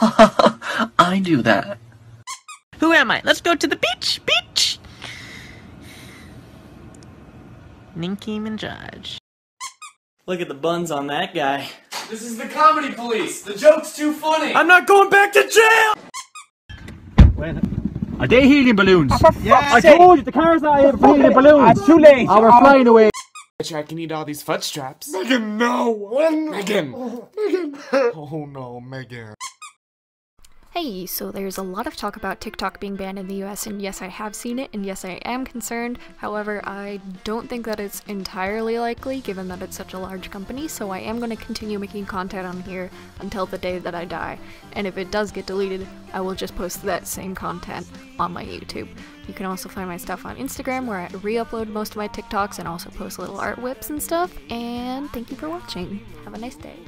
I do that. Who am I? Let's go to the beach! Beach! Ninky Minaj. Look at the buns on that guy. This is the comedy police. The joke's too funny. I'm not going back to jail! Are they helium balloons? I told you the car's not able to helium balloons. It's too late. Oh, we're flying away. I can eat all these foot straps. Megan, no! Megan. Megan! Oh no, Megan. Hey, so there's a lot of talk about TikTok being banned in the US, and yes, I have seen it, and yes, I am concerned. However, I don't think that it's entirely likely, given that it's such a large company, so I am going to continue making content on here until the day that I die. And if it does get deleted, I will just post that same content on my YouTube. You can also find my stuff on Instagram, where I re-upload most of my TikToks and also post little art WIPs and stuff. And thank you for watching. Have a nice day.